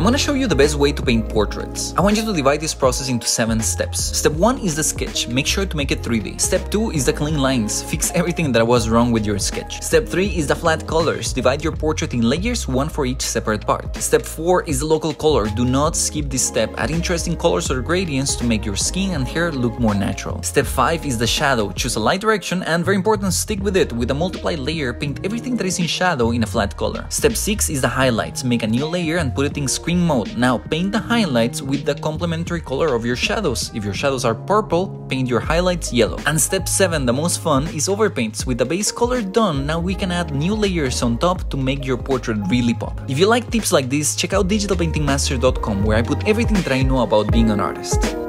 I'm gonna show you the best way to paint portraits. I want you to divide this process into 7 steps. Step 1 is the sketch, make sure to make it 3D. Step 2 is the clean lines, fix everything that was wrong with your sketch. Step 3 is the flat colors, divide your portrait in layers, one for each separate part. Step 4 is the local color, do not skip this step, add interesting colors or gradients to make your skin and hair look more natural. Step 5 is the shadow, choose a light direction and very important, stick with it. With a multiply layer, paint everything that is in shadow in a flat color. Step 6 is the highlights, make a new layer and put it in screen mode. Now paint the highlights with the complementary color of your shadows. If your shadows are purple, paint your highlights yellow. And step 7, the most fun, is overpaints. With the base color done, now we can add new layers on top to make your portrait really pop. If you like tips like this, check out digitalpaintingmaster.com where I put everything that I know about being an artist.